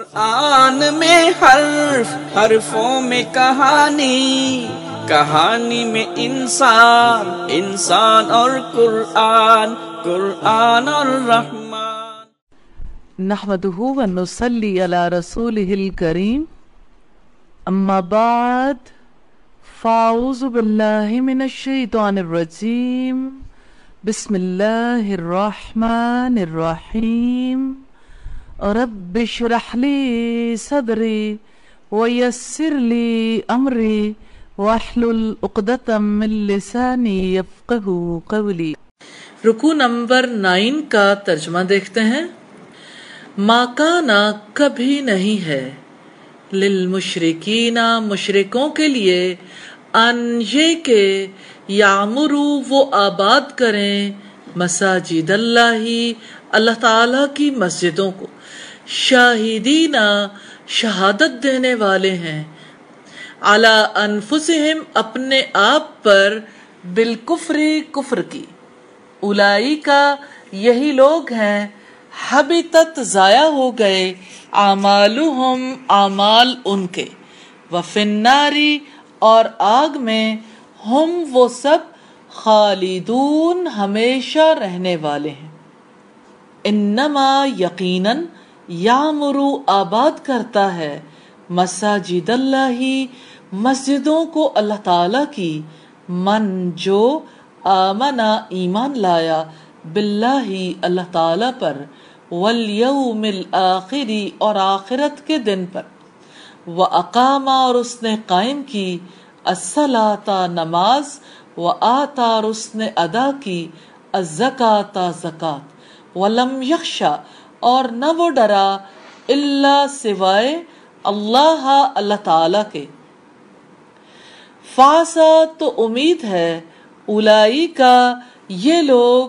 قرآن میں حرف، حرفوں میں کہانی کہانی میں انسان انسان اور قرآن قرآن اور رحمان۔ نحمده ونصلي على رسوله الكريم أما بعد فأعوذ بالله من الشيطان الرجيم بسم الله الرحمن الرحيم رب اشرح لي صدري ويسر لي أمري واحلل عقدة من لساني يفقه قولي. رکو نمبر نائن کا ترجمہ دیکھتے ہیں. ماکانا کبھی نہیں ہے. للمشرکین مشرکوں کے لیے ان یہ کہ یامرو وہ آباد کریں. مساجد اللہ اللہ تعالی کی مسجدوں کو شاہدین شہادت دینے والے ہیں۔ اعلی انفسہم اپنے آپ پر بالکفری کفر کی۔ الائی کا یہی لوگ ہیں۔ حبیتت ضائع ہو گئے۔ اعمالہم، اعمال ان کے۔ وفناری اور آگ میں ہم وہ سب خالدون ہمیشہ رہنے والے ہیں۔ انما یقیناً یامرو آباد کرتا ہے مساجد اللہ مسجدوں کو اللہ تعالی کی، من جو آمنا ایمان لایا باللہ اللہ تعالی پر، والیوم الاخری اور آخرت کے دن پر۔ و اقاما اور اس نے قائم کی الصلاة نماز و آتا اور اس نے ادا کی الزکاة زکاة ولم یخشا اور نہ وہ ڈرا اللہ سوائے اللہ اللہ تعالی کے۔ فاسا تو امید ہے الائی کا یہ لوگ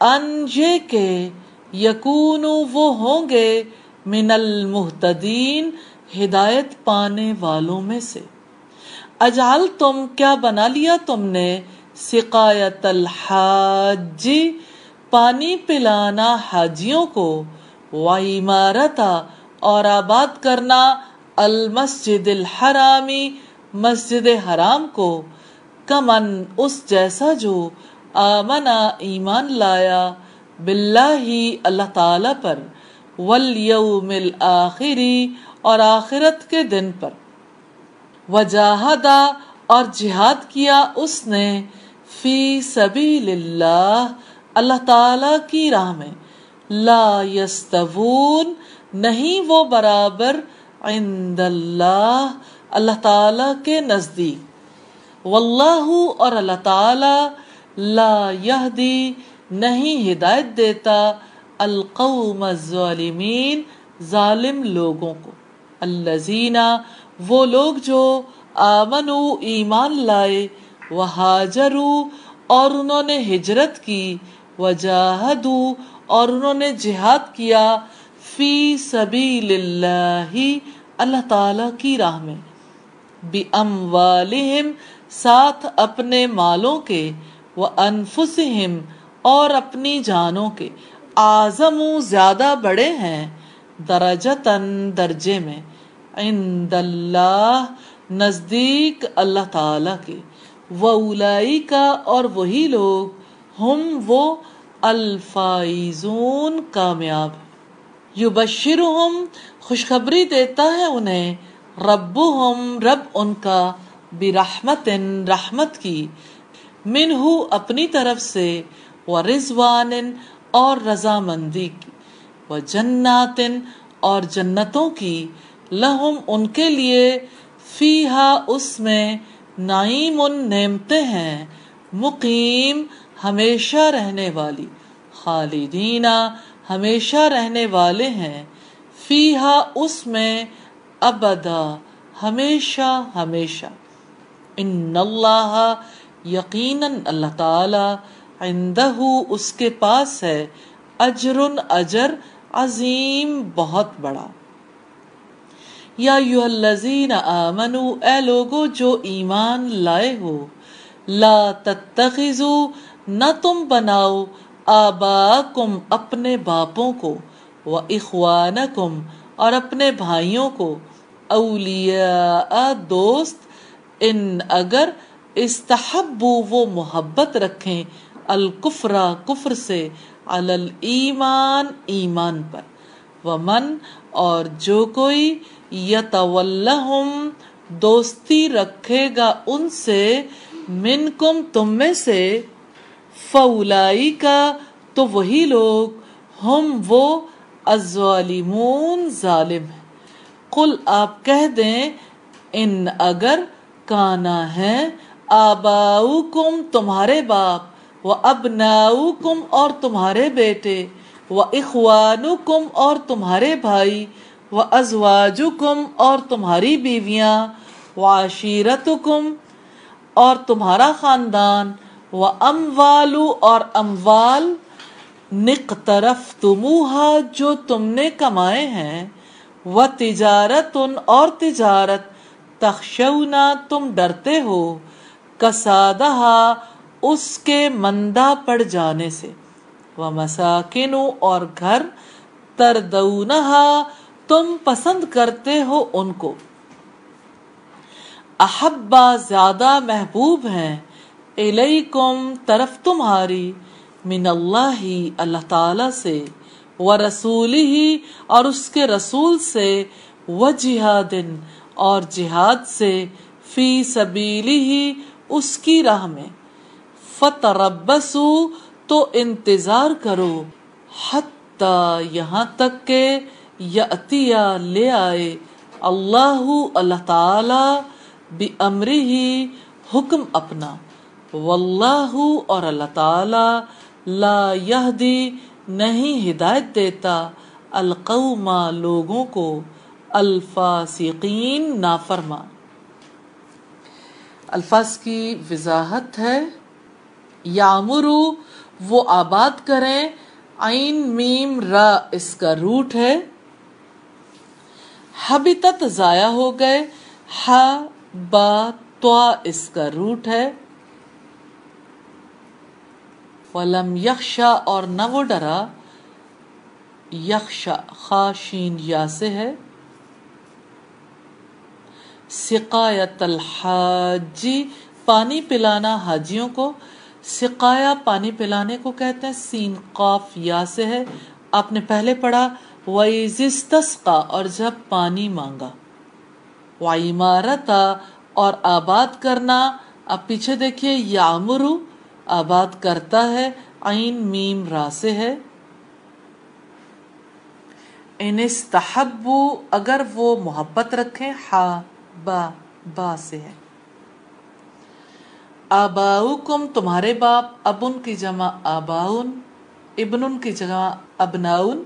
انجے کے یقون وہ ہوں گے من المحتدین ہدایت پانے والوں میں سے۔ اجال تم کیا بنا لیا تم نے؟ سقایت الحاج پانی پلانا حاجیوں کو وعمارتا اور آباد کرنا المسجد الحرامی، مسجد حرام کو، کمن اس جیسا جو آمنا ایمان لایا باللہ اللہ تعالی پر، والیوم الاخری اور آخرت کے دن پر۔ وجاہدہ اور جہاد کیا اس نے، فی سبیل اللہ اللہ تعالی کی راہ میں لا یستوون، نہیں وہ برابر عند اللہ اللہ تعالی کے نزدیک۔ واللہ اور اللہ تعالی لا یہدی، نہیں ہدایت دیتا القوم الظالمین، ظالم لوگوں کو۔ الذین، وہ لوگ جو آمنو ایمان لائے وہاجرو اور انہوں نے ہجرت کی وجاہدو، اور انہوں نے جہاد کیا فی سبیل اللہ اللہ تعالی کی راہ میں۔ بی اموالہم، ساتھ اپنے مالوں کے، و انفسہم، اور اپنی جانوں کے۔ آزم زیادہ بڑے ہیں درجتن درجے میں۔ عند اللہ، نزدیک اللہ تعالی کے۔ وولائی کا اور وہی لوگ ہم وہ الفائزون کامیاب۔ یبشرہم، خوشخبری دیتا ہے انہیں۔ ربہم، رب ان کا برحمت رحمت کی۔ منہو اپنی طرف سے ورزوان اور رضامندی کی۔ وجنات اور جنتوں کی۔ لہم ان کے لیے فیہا اس میں نعیم نعمتیں ہیں۔ مقیم ہمیشہ رہنے والی۔ خالدینہ ہمیشہ رہنے والے ہیں۔ فیہا اس میں ابدا، ہمیشہ ہمیشہ۔ ان اللہ یقیناً اللہ تعالی عندہ اس کے پاس ہے۔ اجر اجر عظیم، بہت بڑا۔ یا یو الذین آمنو، اے لوگو جو ایمان لائے ہو، لا تتخذو نہ تم بناؤ آباکم اپنے باپوں کو و اخوانکم اور اپنے بھائیوں کو۔ اولیاء دوست، ان اگر استحبو وہ محبت رکھیں الکفرا کفر سے علل ایمان پر۔ ومن، اور جو کوئی یتولہم دوستی رکھے گا ان سے، منکم تم میں سے۔ فولائی کا تو وہی لوگ ہم وہ الظالمون ظالم ہیں۔ قل آپ کہہ دیں، ان اگر کانا ہے، آباؤکم تمہارے باپ، و ابناؤکم اور تمہارے بیٹے، و اخوانکم اور تمہارے بھائی، و ازواجکم اور تمہاری بیویاں، و عشیرتکم اور تمہارا خاندان و اموالو اور اموال نقترف تموہا جو تم نے کمائے ہیں و تجارت اور تجارت، تخشونا، تم ڈرتے ہو کسادہ اس کے مندہ پڑ جانے سے۔ وہ مساکن اور گھر تردونہا تم پسند کرتے ہو ان کو۔ احبا، زیادہ محبوب ہیں۔ الیکم، طرف تمہاری، من اللہ اللہ تعالی سے، و رسول ہی اور اس کے رسول سے، و جہاد اور جہاد سے، فی سبیلی ہی اس کی راہ میں۔ فتربسو تو انتظار کرو، حتی یہاں تک کہ یاتیا لے آئے اللہ اللہ تعالی بھی امری ہی حکم اپنا۔ واللہ اور اللہ تعالی لا یہدی، نہیں ہدایت دیتا القوما لوگوں کو، الفاسقین نافرما الفاظ کی وضاحت ہے، یامرو، وہ آباد کریں، عین، میم، را، اس کا روٹ ہے۔ حبتت ضائع ہو گئے ح با توا اس کا روٹ ہے۔ ولم یخشا اور نہ وہ ڈرا۔ یخشا، خاشین یا سے ہے۔ سقایت الحاجی پانی پلانا حاجیوں کو۔ سقایا، پانی پلانے کو کہتے ہیں۔ سین، قاف یا سے ہے۔ آپ نے پہلے پڑھا۔ وَإِزِسْتَسْقَى اور جب پانی مانگا۔ وَعِمَارَتَا اور آباد کرنا۔ اب پیچھے دیکھیے یامرو آباد کرتا ہے، عین میم را سے ہے۔ ان استحبو اگر وہ محبت رکھیں ہا با با سے ہے۔ آباؤکم، تمہارے باپ، ابن کی جمع آباؤن ابن کی جمع ابناؤن۔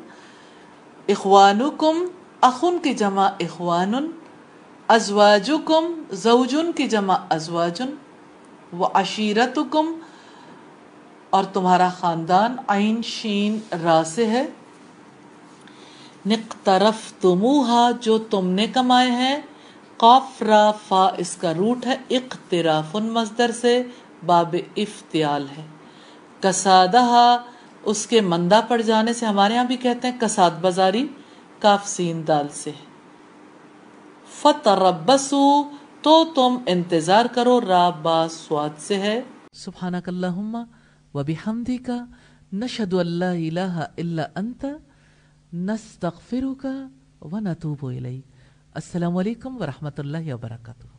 اخوانکم، اخن کی جمع اخوان ازواجکم، زوجن کی جمع ازواجن۔ و عشیرتکم اور تمہارا خاندان عین شین را سے ہے۔ نقترف تموہا جو تم نے کمائے ہیں۔ قاف را فا، اس کا روٹ ہے۔ اقتراف مصدر سے باب افتیال ہے۔ کسادہ اس کے مندہ پڑ جانے سے ہمارے ہاں بھی کہتے ہیں کساد بازاری کاف سین دال سے ہے۔ فتربسو تو تم انتظار کرو، را، با، سواد سے ہے۔ سبحانک اللہم۔ وبحمدك نشهد أن لا إله إلا أنت نستغفرك ونتوب إليك. السلام عليكم ورحمة الله وبركاته.